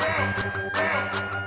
どうぞ。